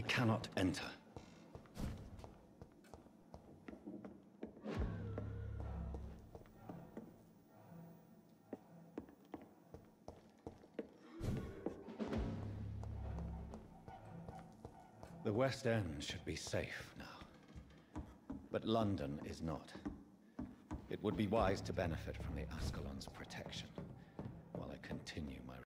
I cannot enter. The West End should be safe now. But London is not. It would be wise to benefit from the Ascalon's protection while I continue my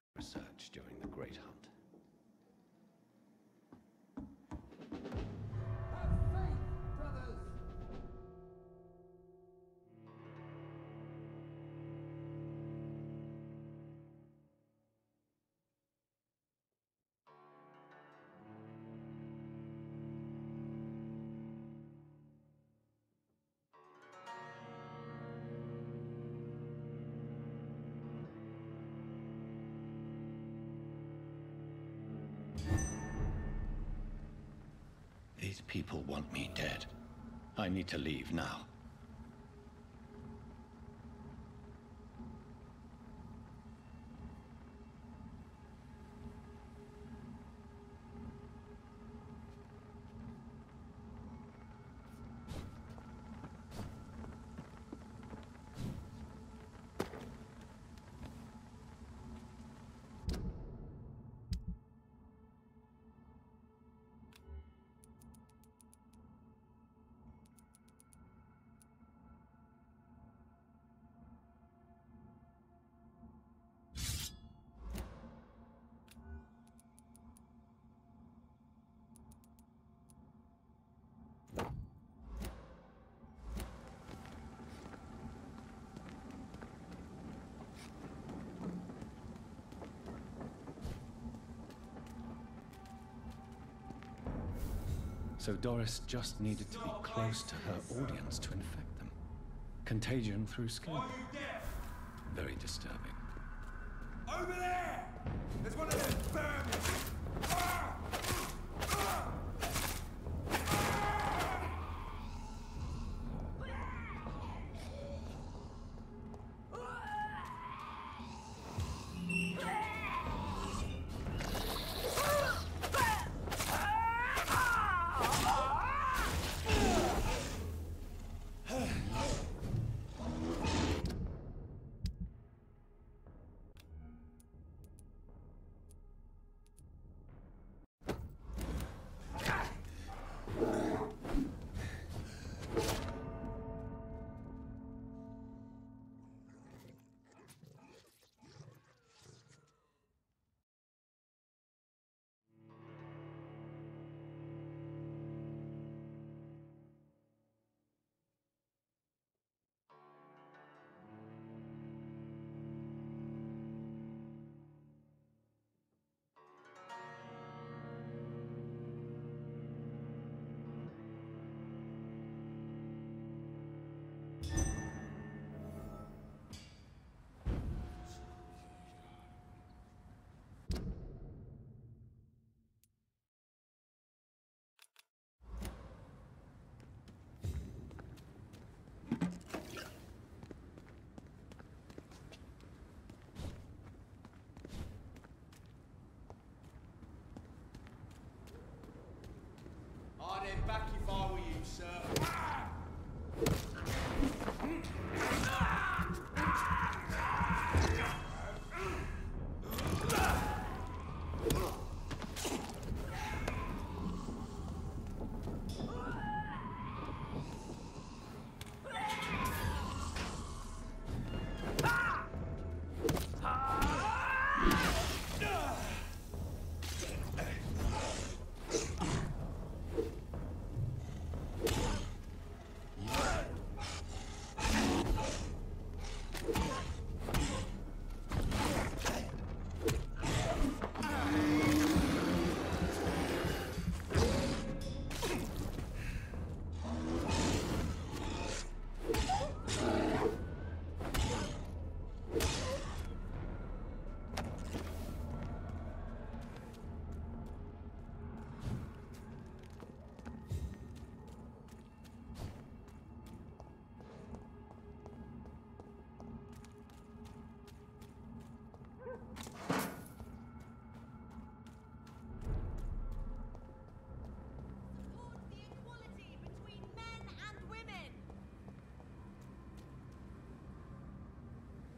These people want me dead. I need to leave now. So Doris just needed to be close to her audience to infect them. Contagion through skin. Very disturbing. Over there! There's one of those vermin! Back if I were you, sir.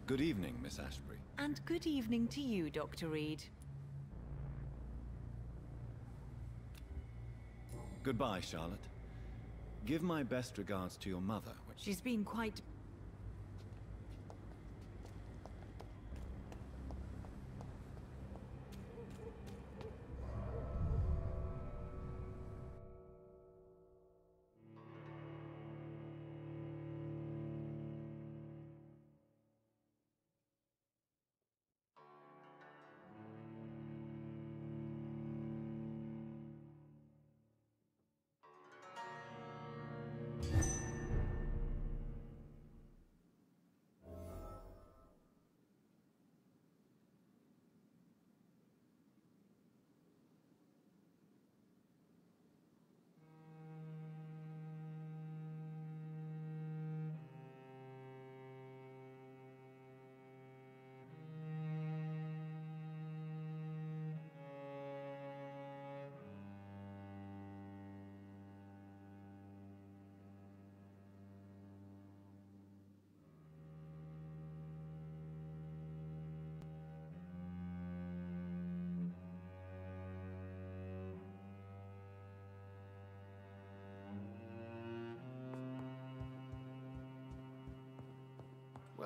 Good evening, Miss Ashbury. And good evening to you, Dr. Reed. Goodbye, Charlotte. Give my best regards to your mother. She's been quite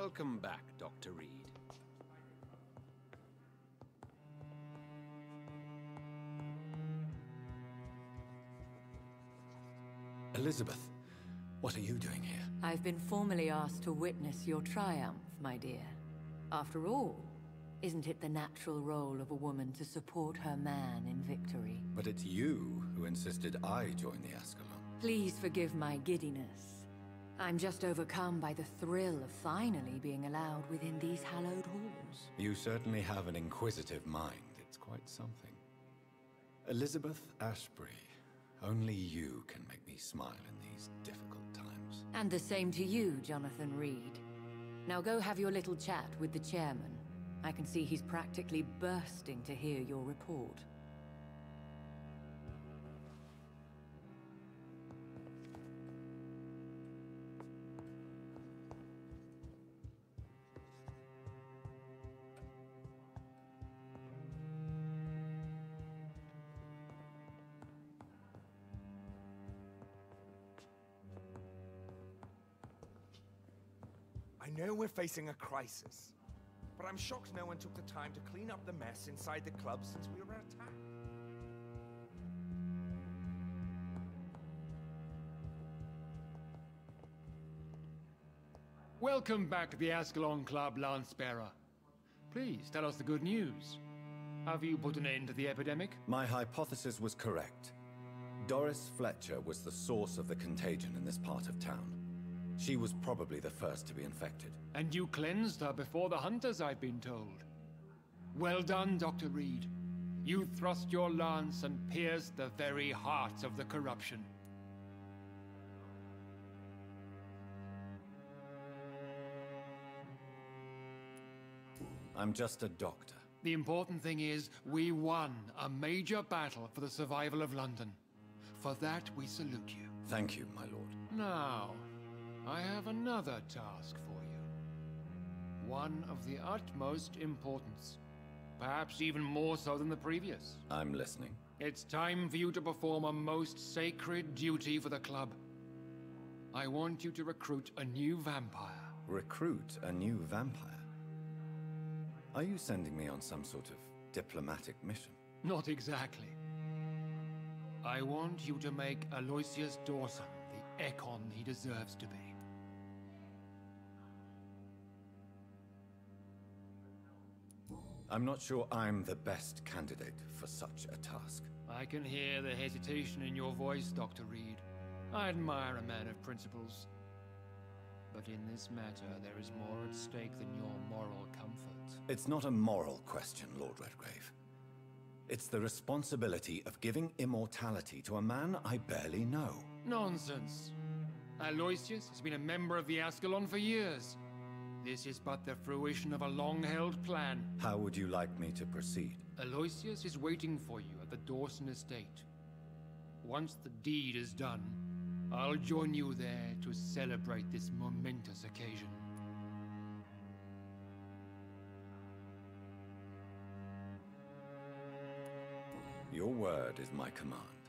Welcome back, Dr. Reed. Elizabeth, what are you doing here? I've been formally asked to witness your triumph, my dear. After all, isn't it the natural role of a woman to support her man in victory? But it's you who insisted I join the Ascalon. Please forgive my giddiness. I'm just overcome by the thrill of finally being allowed within these hallowed halls. You certainly have an inquisitive mind. It's quite something. Elizabeth Ashbury, only you can make me smile in these difficult times. And the same to you, Jonathan Reed. Now go have your little chat with the chairman. I can see he's practically bursting to hear your report. Facing a crisis, but I'm shocked no one took the time to clean up the mess inside the club since we were attacked. Welcome back to the Ascalon Club, Lancebearer. Please tell us the good news. Have you put an end to the epidemic? My hypothesis was correct. Doris Fletcher was the source of the contagion in this part of town. She was probably the first to be infected. And you cleansed her before the hunters, I've been told. Well done, Dr. Reed. You thrust your lance and pierced the very heart of the corruption. I'm just a doctor. The important thing is, we won a major battle for the survival of London. For that, we salute you. Thank you, my lord. Now, I have another task for you. One of the utmost importance. Perhaps even more so than the previous. I'm listening. It's time for you to perform a most sacred duty for the club. I want you to recruit a new vampire. Recruit a new vampire. Are you sending me on some sort of diplomatic mission? Not exactly. I want you to make Aloysius Dawson the Ekon he deserves to be. I'm not sure I'm the best candidate for such a task. I can hear the hesitation in your voice, Dr. Reed. I admire a man of principles. But in this matter, there is more at stake than your moral comfort. It's not a moral question, Lord Redgrave. It's the responsibility of giving immortality to a man I barely know. Nonsense. Aloysius has been a member of the Ascalon for years. This is but the fruition of a long-held plan. How would you like me to proceed? Aloysius is waiting for you at the Dawson estate. Once the deed is done, I'll join you there to celebrate this momentous occasion. Your word is my command.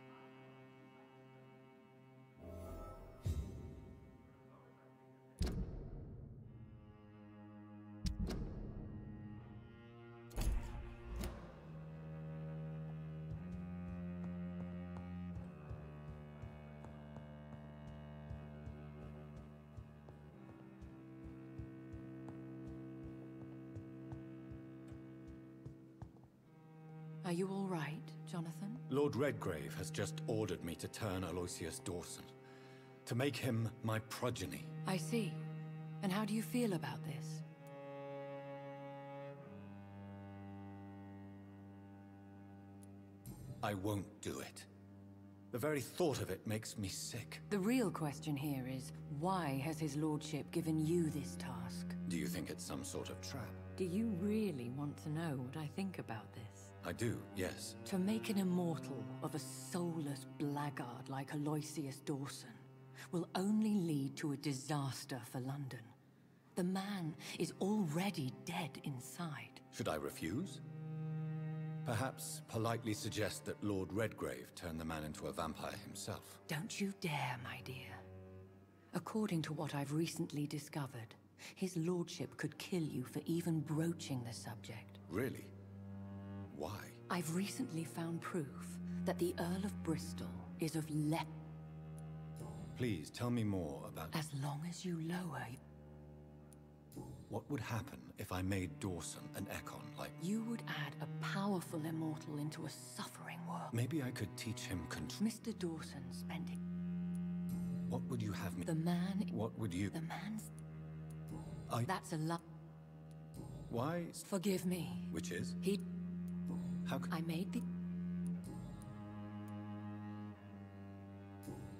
Are you all right, Jonathan? Lord Redgrave has just ordered me to turn Aloysius Dawson. To make him my progeny. I see. And how do you feel about this? I won't do it. The very thought of it makes me sick. The real question here is, why has his lordship given you this task? Do you think it's some sort of trap? Do you really want to know what I think about this? I do, yes. To make an immortal of a soulless blackguard like Aloysius Dawson will only lead to a disaster for London. The man is already dead inside. Should I refuse? Perhaps politely suggest that Lord Redgrave turn the man into a vampire himself. Don't you dare, my dear. According to what I've recently discovered, his lordship could kill you for even broaching the subject. Really? Why? I've recently found proof that the Earl of Bristol is of le- Please tell me more about... As long as you lower... What would happen if I made Dawson an Ekon like... You would add a powerful immortal into a suffering world. Maybe I could teach him control... Mr. Dawson spent it. What would you have me... The man... What would you... The man's... Oh, I... That's a lot. Why... Forgive me. Which is? He... How could... I made the...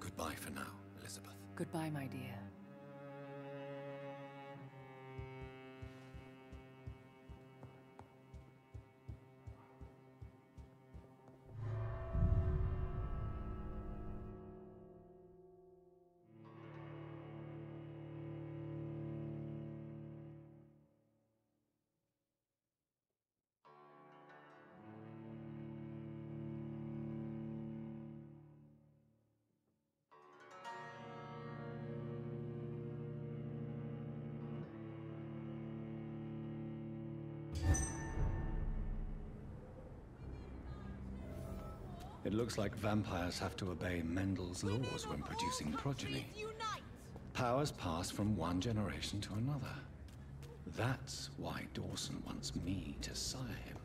Goodbye for now, Elizabeth. Goodbye, my dear. Looks like vampires have to obey Mendel's laws when producing progeny. Powers pass from one generation to another. That's why Dawson wants me to sire him.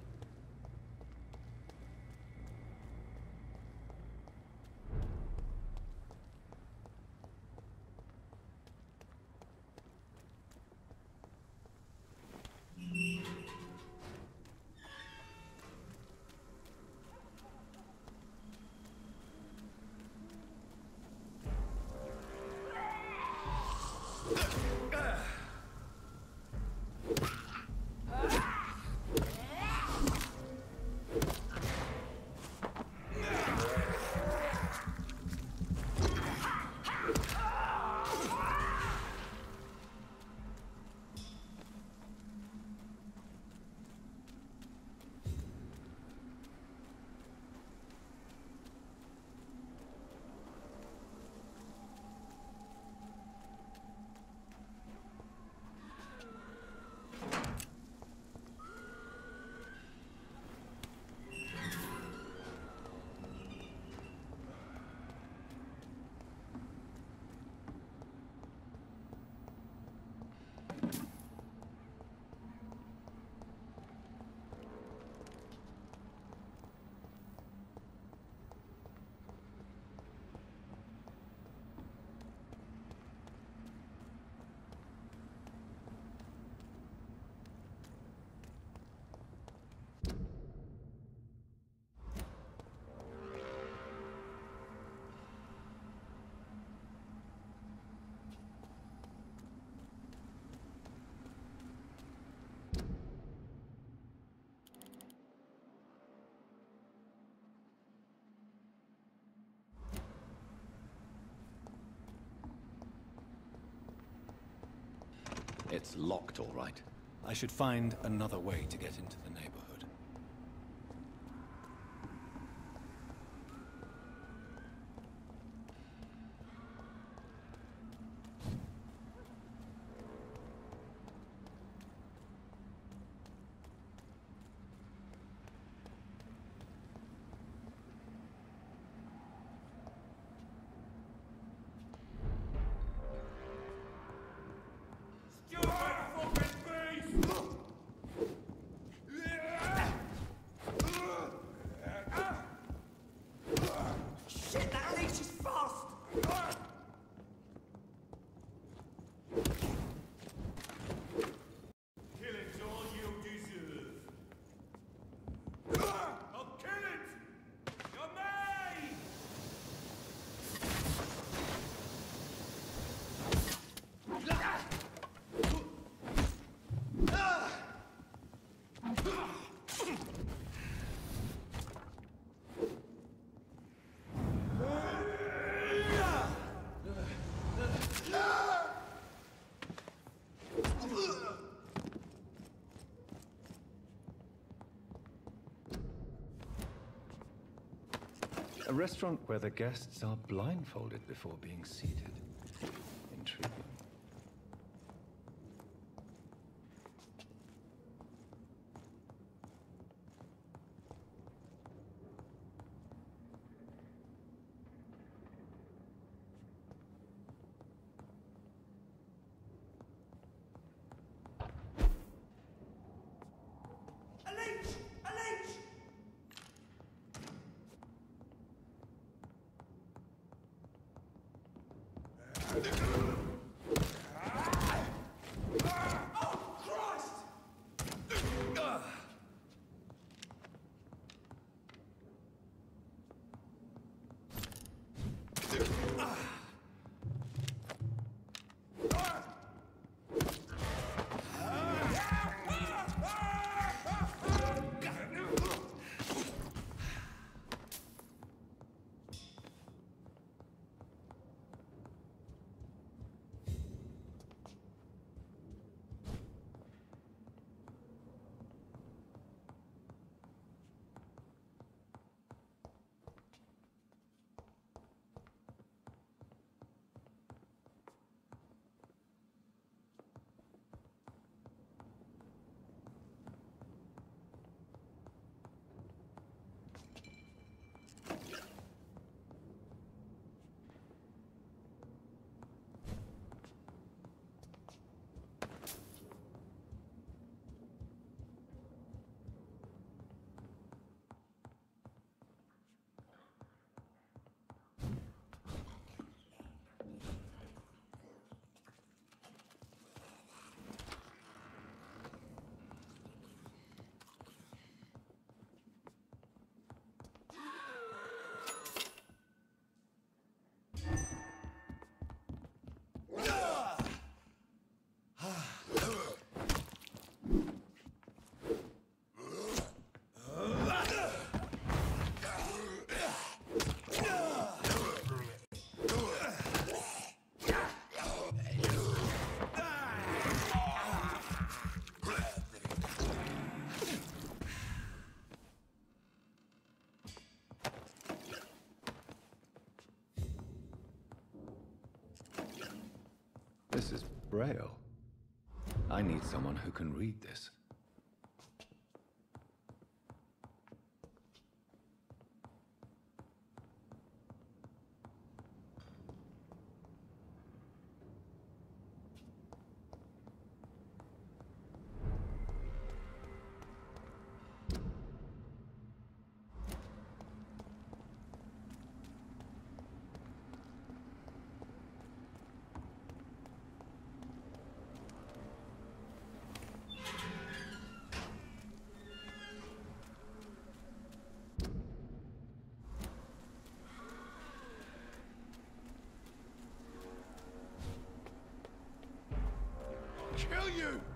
It's locked, all right. I should find another way to get into the neighborhood. A restaurant where the guests are blindfolded before being seated. Braille. I need someone who can read this. You!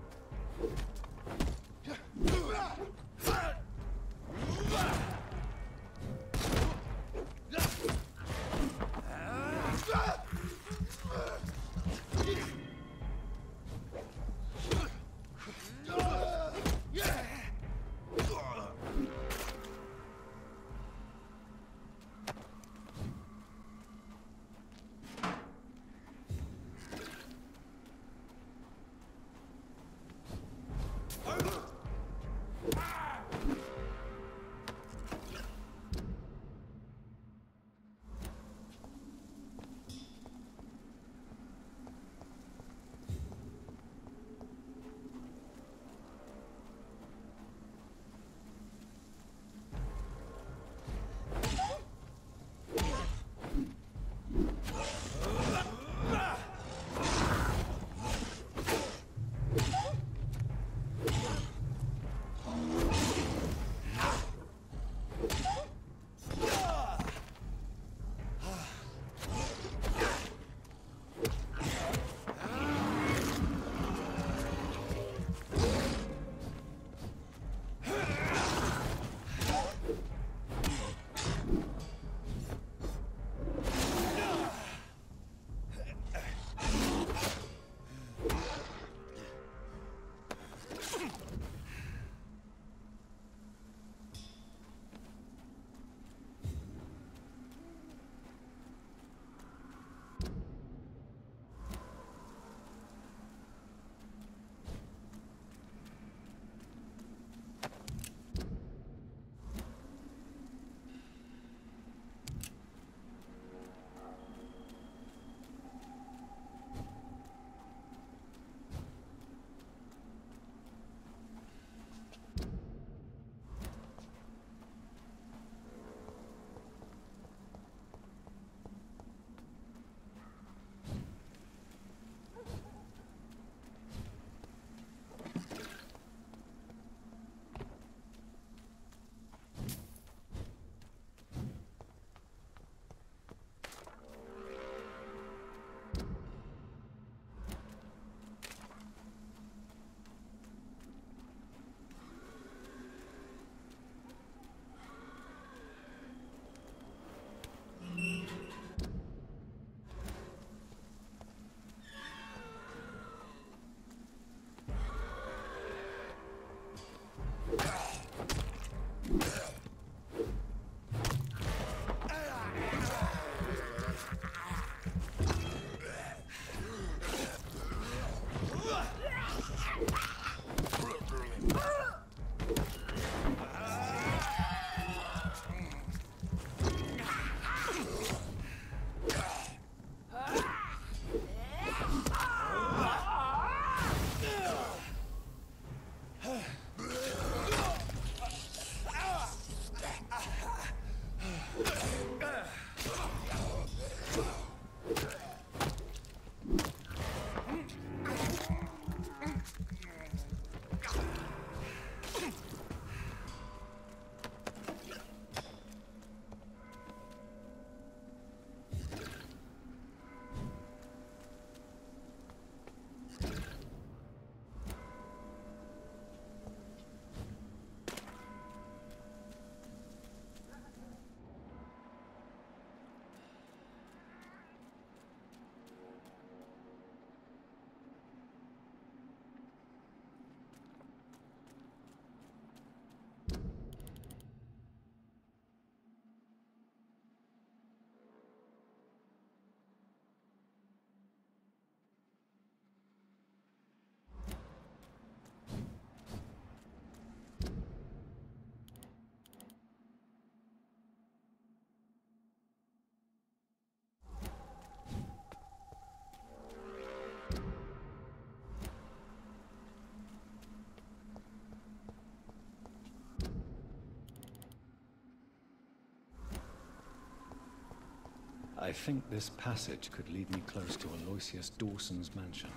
I think this passage could lead me close to Aloysius Dawson's mansion.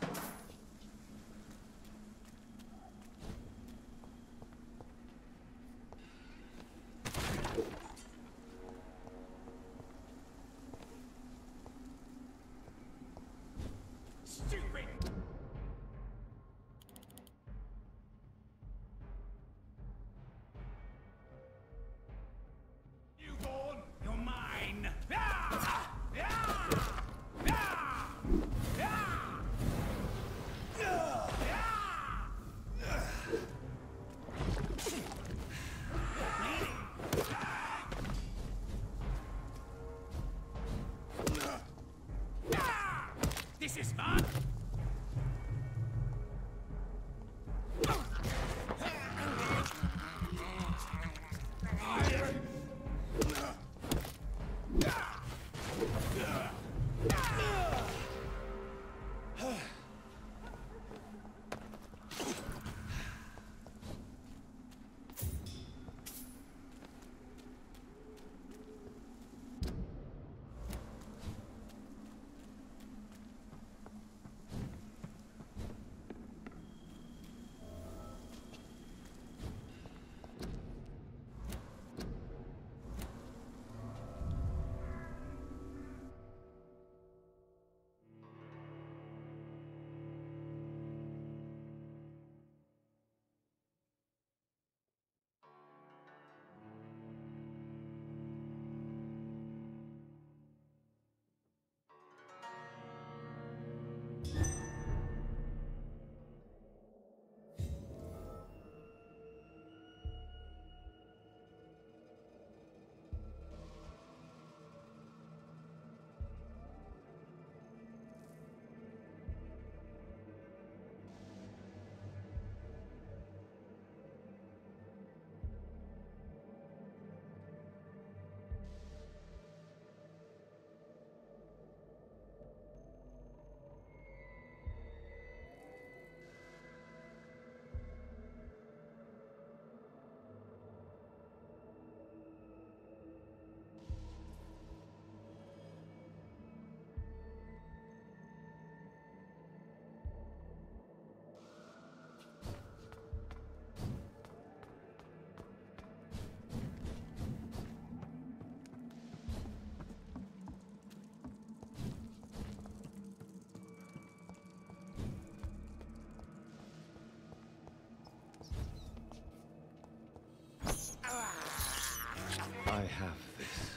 I have this.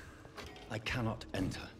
I cannot enter.